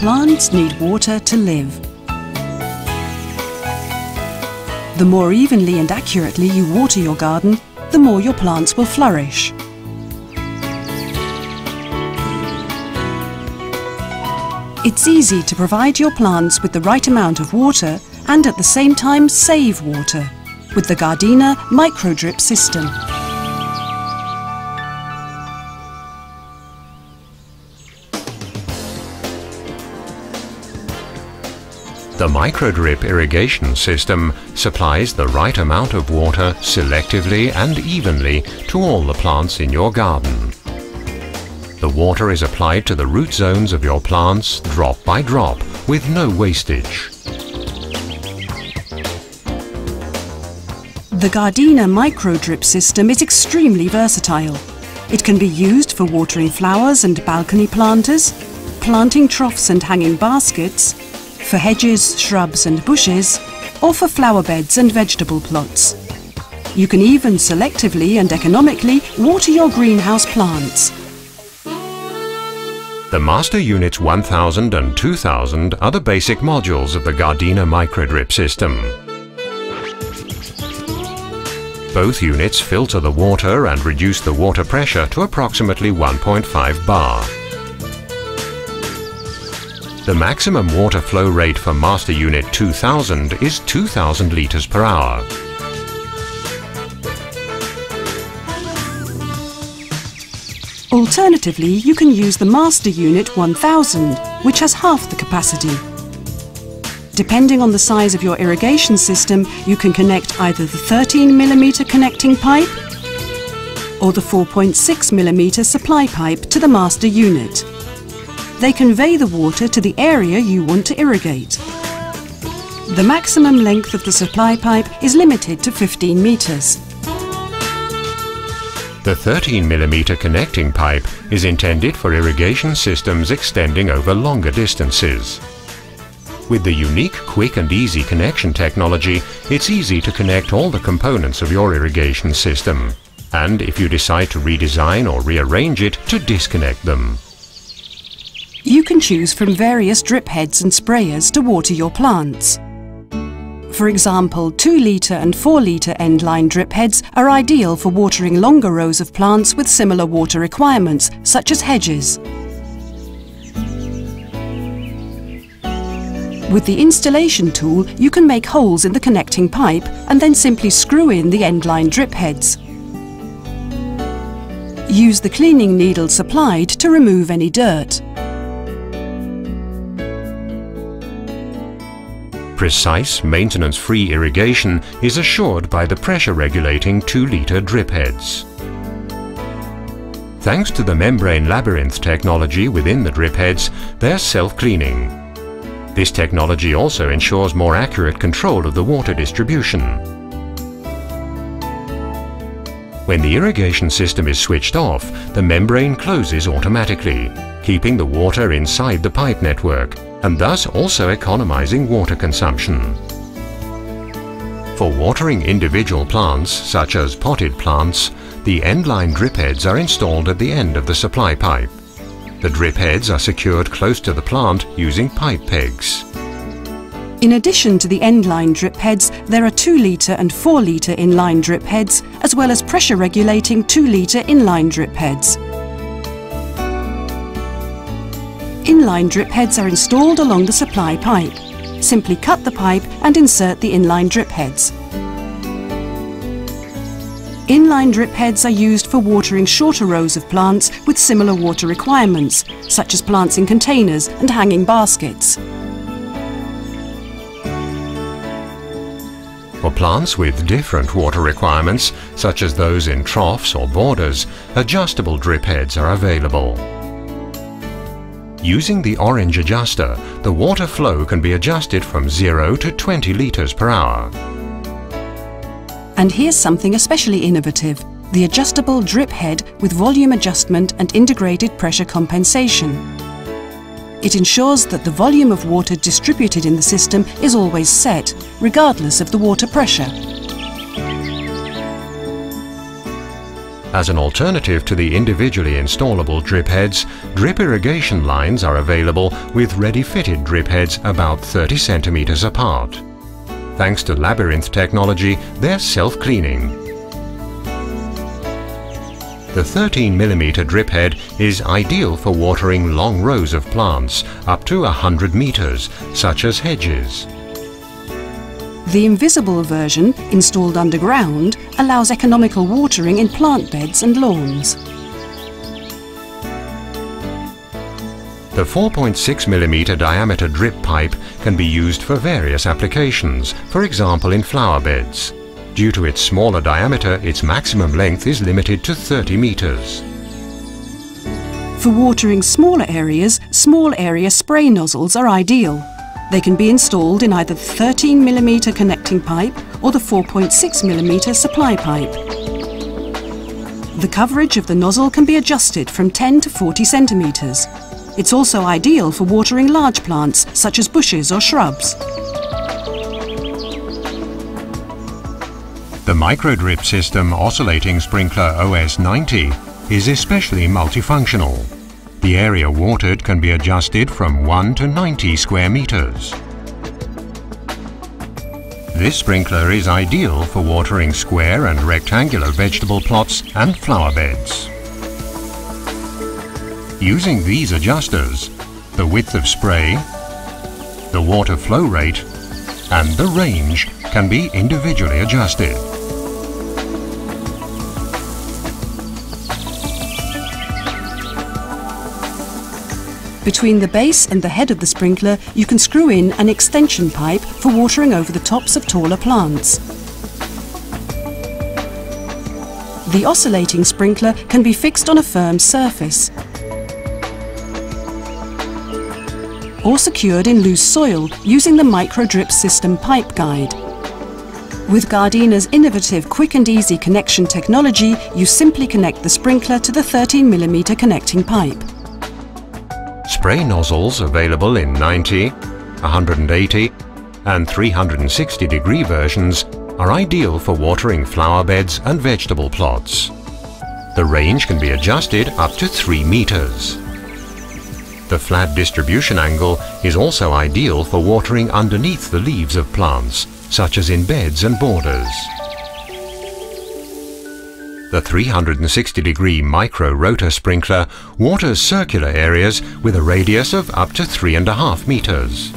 Plants need water to live. The more evenly and accurately you water your garden, the more your plants will flourish. It's easy to provide your plants with the right amount of water and at the same time save water with the Gardena microdrip system. The microdrip irrigation system supplies the right amount of water selectively and evenly to all the plants in your garden. The water is applied to the root zones of your plants drop by drop with no wastage. The Gardena microdrip system is extremely versatile. It can be used for watering flowers and balcony planters, planting troughs and hanging baskets, for hedges, shrubs and bushes, or for flower beds and vegetable plots. You can even selectively and economically water your greenhouse plants. The Master Units 1000 and 2000 are the basic modules of the Gardena microdrip system. Both units filter the water and reduce the water pressure to approximately 1.5 bar. The maximum water flow rate for Master Unit 2000 is 2000 litres per hour. Alternatively, you can use the Master Unit 1000, which has half the capacity. Depending on the size of your irrigation system, you can connect either the 13mm connecting pipe or the 4.6mm supply pipe to the master unit. They convey the water to the area you want to irrigate. The maximum length of the supply pipe is limited to 15 metres. The 13mm connecting pipe is intended for irrigation systems extending over longer distances. With the unique quick and easy connection technology, it's easy to connect all the components of your irrigation system. And if you decide to redesign or rearrange it, to disconnect them. You can choose from various drip heads and sprayers to water your plants. For example, 2 litre and 4 litre end-line drip heads are ideal for watering longer rows of plants with similar water requirements, such as hedges. With the installation tool, you can make holes in the connecting pipe and then simply screw in the end-line drip heads. Use the cleaning needle supplied to remove any dirt. Precise, maintenance-free irrigation is assured by the pressure-regulating 2-litre drip heads. Thanks to the membrane labyrinth technology within the drip heads, they're self-cleaning. This technology also ensures more accurate control of the water distribution. When the irrigation system is switched off, the membrane closes automatically, keeping the water inside the pipe network and thus also economizing water consumption. For watering individual plants, such as potted plants, the end-line drip heads are installed at the end of the supply pipe. The drip heads are secured close to the plant using pipe pegs. In addition to the end-line drip heads, there are 2 litre and 4 litre in-line drip heads, as well as pressure regulating 2 litre in-line drip heads. Inline drip heads are installed along the supply pipe. Simply cut the pipe and insert the inline drip heads. Inline drip heads are used for watering shorter rows of plants with similar water requirements, such as plants in containers and hanging baskets. For plants with different water requirements, such as those in troughs or borders, adjustable drip heads are available. Using the orange adjuster, the water flow can be adjusted from 0 to 20 litres per hour. And here's something especially innovative, the adjustable drip head with volume adjustment and integrated pressure compensation. It ensures that the volume of water distributed in the system is always set, regardless of the water pressure. As an alternative to the individually installable drip heads, drip irrigation lines are available with ready-fitted drip heads about 30 centimeters apart. Thanks to Labyrinth technology, they're self-cleaning. The 13mm drip head is ideal for watering long rows of plants, up to 100 meters, such as hedges. The invisible version, installed underground, allows economical watering in plant beds and lawns. The 4.6mm diameter drip pipe can be used for various applications, for example in flower beds. Due to its smaller diameter, its maximum length is limited to 30 meters. For watering smaller areas, small area spray nozzles are ideal. They can be installed in either the 13mm connecting pipe or the 4.6mm supply pipe. The coverage of the nozzle can be adjusted from 10 to 40 centimetres. It's also ideal for watering large plants such as bushes or shrubs. The microdrip system oscillating sprinkler OS90 is especially multifunctional. The area watered can be adjusted from 1 to 90 square meters. This sprinkler is ideal for watering square and rectangular vegetable plots and flower beds. Using these adjusters, the width of spray, the water flow rate and the range can be individually adjusted. Between the base and the head of the sprinkler, you can screw in an extension pipe for watering over the tops of taller plants. The oscillating sprinkler can be fixed on a firm surface or secured in loose soil using the microdrip system pipe guide. With Gardena's innovative quick and easy connection technology, you simply connect the sprinkler to the 13mm connecting pipe. Spray nozzles available in 90, 180 and 360 degree versions are ideal for watering flower beds and vegetable plots. The range can be adjusted up to 3 meters. The flat distribution angle is also ideal for watering underneath the leaves of plants, such as in beds and borders. The 360 degree micro rotor sprinkler waters circular areas with a radius of up to 3.5 meters.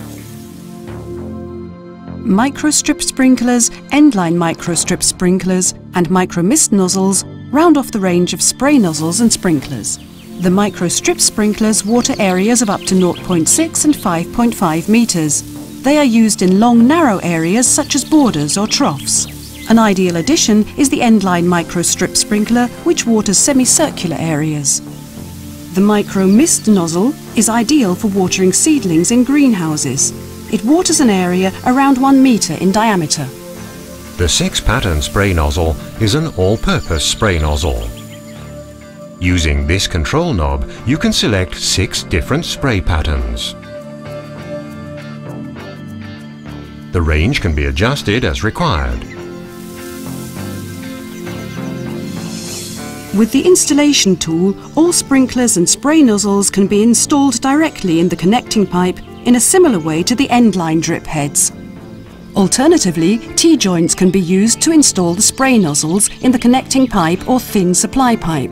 Microstrip sprinklers, endline microstrip sprinklers and micro mist nozzles round off the range of spray nozzles and sprinklers. The microstrip sprinklers water areas of up to 0.6 and 5.5 metres. They are used in long narrow areas such as borders or troughs. An ideal addition is the Endline microstrip sprinkler, which waters semicircular areas. The micro mist nozzle is ideal for watering seedlings in greenhouses. It waters an area around one metre in diameter. The six-pattern spray nozzle is an all-purpose spray nozzle. Using this control knob, you can select six different spray patterns. The range can be adjusted as required. With the installation tool, all sprinklers and spray nozzles can be installed directly in the connecting pipe in a similar way to the end-line drip heads. Alternatively, T-joints can be used to install the spray nozzles in the connecting pipe or thin supply pipe.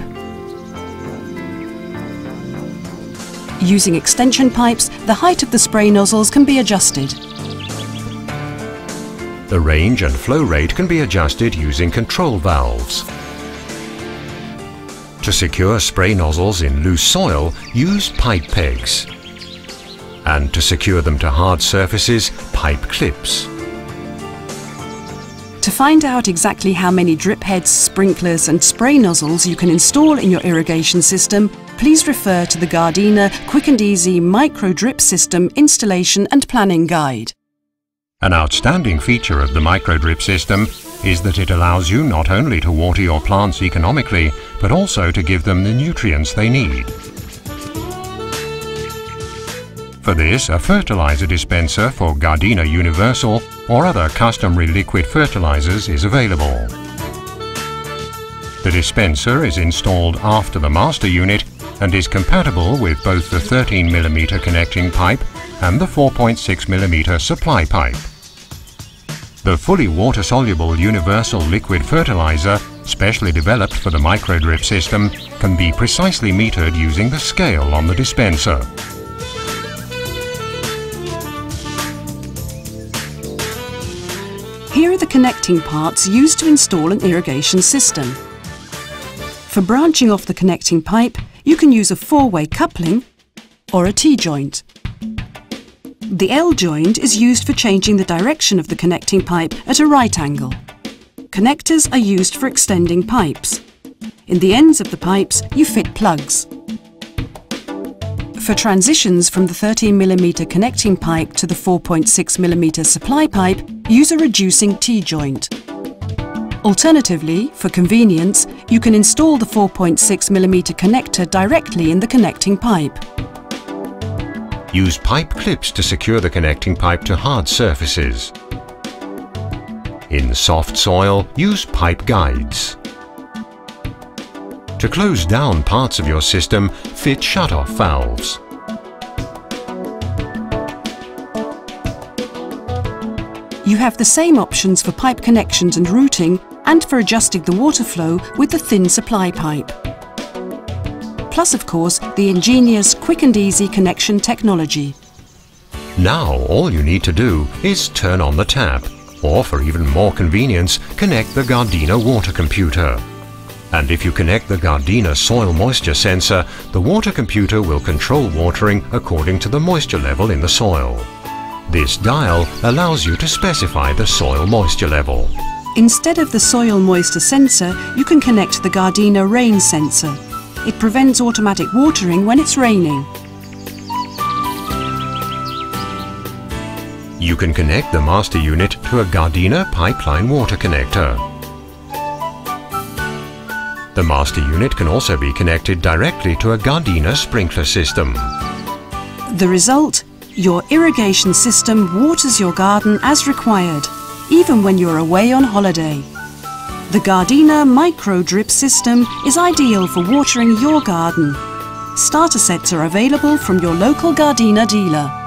Using extension pipes, the height of the spray nozzles can be adjusted. The range and flow rate can be adjusted using control valves. To secure spray nozzles in loose soil, use pipe pegs. And to secure them to hard surfaces, pipe clips. To find out exactly how many drip heads, sprinklers and spray nozzles you can install in your irrigation system, please refer to the Gardena Quick and Easy Micro Drip System Installation and Planning Guide. An outstanding feature of the micro drip system is that it allows you not only to water your plants economically, but also to give them the nutrients they need. For this, a fertilizer dispenser for Gardena Universal or other customary liquid fertilizers is available. The dispenser is installed after the master unit and is compatible with both the 13mm connecting pipe and the 4.6mm supply pipe. The fully water-soluble universal liquid fertilizer, specially developed for the microdrip system, can be precisely metered using the scale on the dispenser. Here are the connecting parts used to install an irrigation system. For branching off the connecting pipe, you can use a four-way coupling or a T-joint. The L-joint is used for changing the direction of the connecting pipe at a right angle. Connectors are used for extending pipes. In the ends of the pipes, you fit plugs. For transitions from the 13mm connecting pipe to the 4.6mm supply pipe, use a reducing T-joint. Alternatively, for convenience, you can install the 4.6mm connector directly in the connecting pipe. Use pipe clips to secure the connecting pipe to hard surfaces. In soft soil, use pipe guides. To close down parts of your system, fit shut-off valves. You have the same options for pipe connections and routing and for adjusting the water flow with the thin supply pipe. Plus, of course, the ingenious quick and easy connection technology. Now all you need to do is turn on the tap, or for even more convenience, connect the Gardena water computer. And if you connect the Gardena soil moisture sensor, the water computer will control watering according to the moisture level in the soil. This dial allows you to specify the soil moisture level. Instead of the soil moisture sensor, you can connect the Gardena rain sensor. It prevents automatic watering when it's raining. You can connect the master unit to a Gardena pipeline water connector. The master unit can also be connected directly to a Gardena sprinkler system. The result? Your irrigation system waters your garden as required even when you're away on holiday. The Gardena Micro Drip system is ideal for watering your garden. Starter sets are available from your local Gardena dealer.